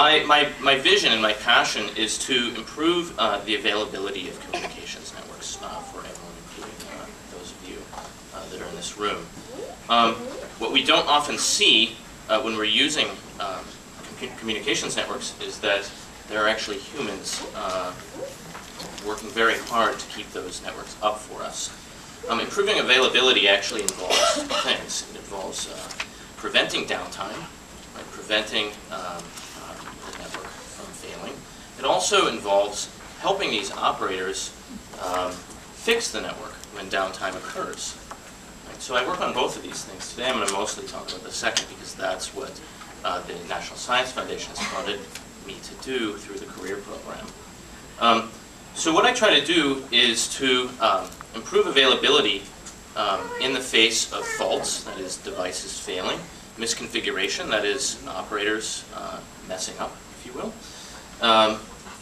My, my, my vision and my passion is to improve uh, the availability of communications networks uh, for everyone, including uh, those of you uh, that are in this room. Um, what we don't often see uh, when we're using um, commu- communications networks is that there are actually humans uh, working very hard to keep those networks up for us. Um, improving availability actually involves things. It involves preventing downtime, right, preventing um, uh, the network from failing. It also involves helping these operators um, fix the network when downtime occurs. Right, So I work on both of these things. Today I'm going to mostly talk about the second because that's what uh, the National Science Foundation has funded me to do through the career program. Um, so what I try to do is to um, improve availability um, in the face of faults, that is devices failing, misconfiguration, that is operators uh, messing up, if you will, um,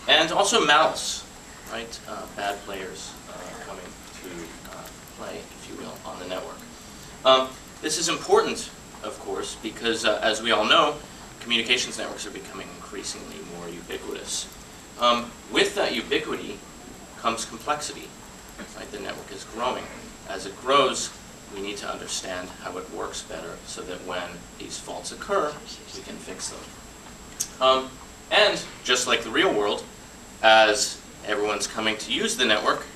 and also malice, right? Uh, bad players uh, coming to uh, play, if you will, on the network. Um, this is important, of course, because uh, as we all know, communications networks are becoming increasingly more ubiquitous. Um, with that ubiquity comes complexity. Right? The network is growing. As it grows, we need to understand how it works better so that when these faults occur, we can fix them. Um, and just like the real world, as everyone's coming to use the network,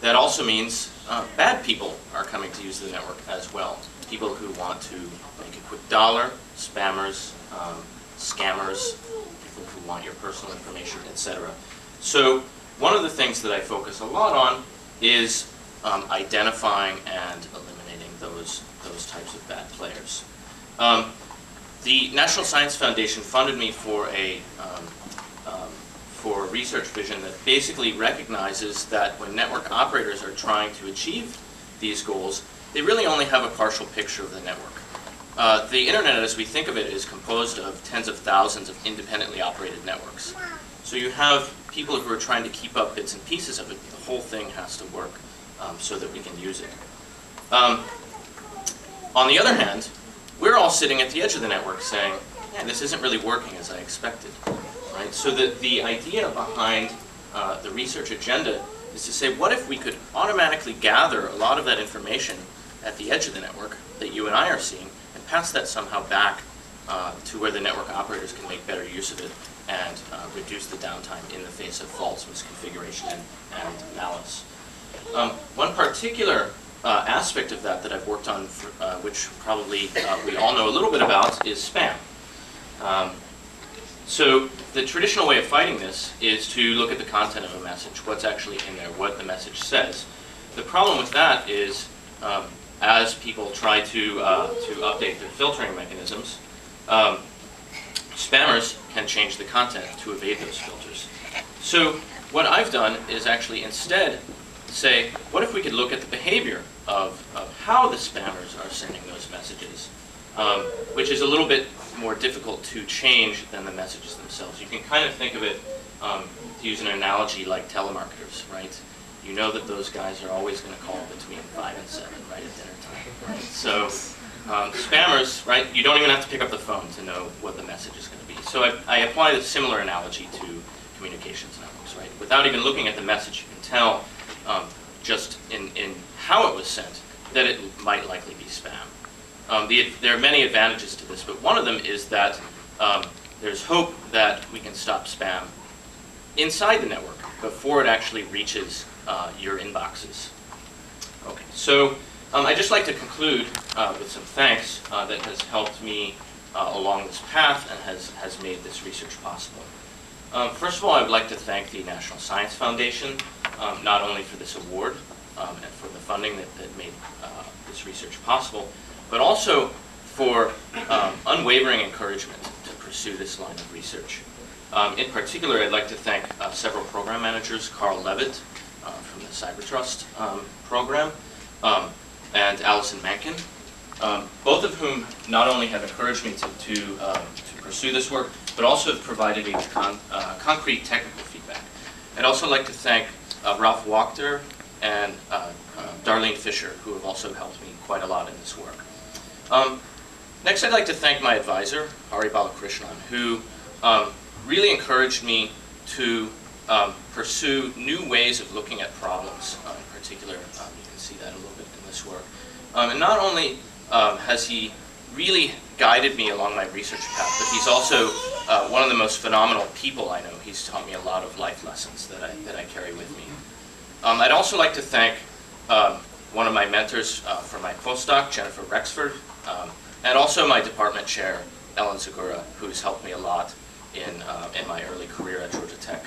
that also means uh, bad people are coming to use the network as well. People who want to make a quick dollar, spammers, um, scammers, people who want your personal information, etc. So one of the things that I focus a lot on is um, identifying and eliminating those, those types of bad players. Um, the National Science Foundation funded me for a um, for research vision that basically recognizes that when network operators are trying to achieve these goals, they really only have a partial picture of the network. Uh, the internet, as we think of it, is composed of tens of thousands of independently operated networks. So you have people who are trying to keep up bits and pieces of it. The whole thing has to work um, so that we can use it. Um, on the other hand, we're all sitting at the edge of the network saying, yeah, this isn't really working as I expected. Right? So the, the idea behind uh, the research agenda is to say, what if we could automatically gather a lot of that information at the edge of the network that you and I are seeing and pass that somehow back uh, to where the network operators can make better use of it and uh, reduce the downtime in the face of faults, misconfiguration, and, and malice. Um, one particular uh, aspect of that that I've worked on, for, uh, which probably uh, we all know a little bit about, is spam. Um, so the traditional way of fighting this is to look at the content of a message, what's actually in there, what the message says. The problem with that is, um, as people try to, uh, to update their filtering mechanisms, um, spammers can change the content to evade those filters. So what I've done is actually instead say, what if we could look at the behavior of, of how the spammers are sending those messages, um, which is a little bit more difficult to change than the messages themselves. You can kind of think of it, um, to use an analogy like telemarketers, right? You know that those guys are always going to call between 5 and 7, right, at dinner time? So um, spammers, right, you don't even have to pick up the phone to know what the message is going to be. So I, I apply a similar analogy to communications networks, right? Without even looking at the message, you can tell um, just in, in how it was sent that it might likely be spam. Um, the, there are many advantages to this, but one of them is that um, there's hope that we can stop spam inside the network before it actually reaches uh, your inboxes. Okay, so um, I'd just like to conclude uh, with some thanks uh, that has helped me uh, along this path and has, has made this research possible. Um, first of all, I would like to thank the National Science Foundation, um, not only for this award um, and for the funding that, that made uh, this research possible, but also for um, unwavering encouragement to pursue this line of research. Um, in particular, I'd like to thank uh, several program managers, Karl Levitt uh, from the CyberTrust um, program, um, and Allison Mankin, um, both of whom not only have encouraged me to, to, um, to pursue this work, but also have provided me con uh, concrete technical feedback. I'd also like to thank uh, Ralph Wachter and uh, uh, Darleen Fisher, who have also helped me quite a lot in this work. Um, next, I'd like to thank my advisor, Hari Balakrishnan, who um, really encouraged me to um, pursue new ways of looking at problems. Uh, in particular, um, you can see that a little bit in this work. Um, and not only um, has he really guided me along my research path, but he's also uh, one of the most phenomenal people I know. He's taught me a lot of life lessons that I, that I carry with me. Um, I'd also like to thank um, one of my mentors uh, for my postdoc, Jennifer Rexford, um, and also my department chair, Ellen Zegura, who's helped me a lot in, uh, in my early career at Georgia Tech.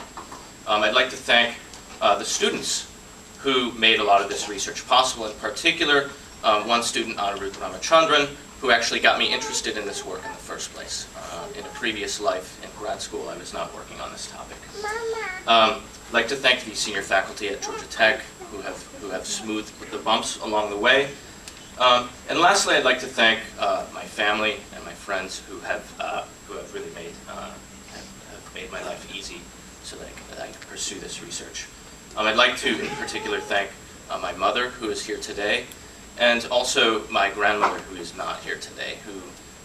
Um, I'd like to thank uh, the students who made a lot of this research possible, in particular, um, one student, Anirudh Ramachandran, who actually got me interested in this work in the first place. Uh, in a previous life in grad school, I was not working on this topic. Um, I'd like to thank the senior faculty at Georgia Tech who have, who have smoothed the bumps along the way. Um, and lastly, I'd like to thank uh, my family and my friends who have, uh, who have really made, uh, have, made my life easy so that I, can, that I can pursue this research. Um, I'd like to, in particular, thank uh, my mother, who is here today, and also my grandmother, who is not here today, who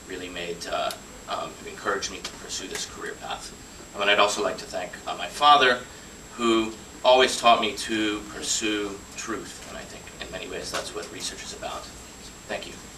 really made, uh, um, who encouraged me to pursue this career path. Um, and I'd also like to thank uh, my father, who always taught me to pursue truth, and I think in many ways that's what research is about. Thank you.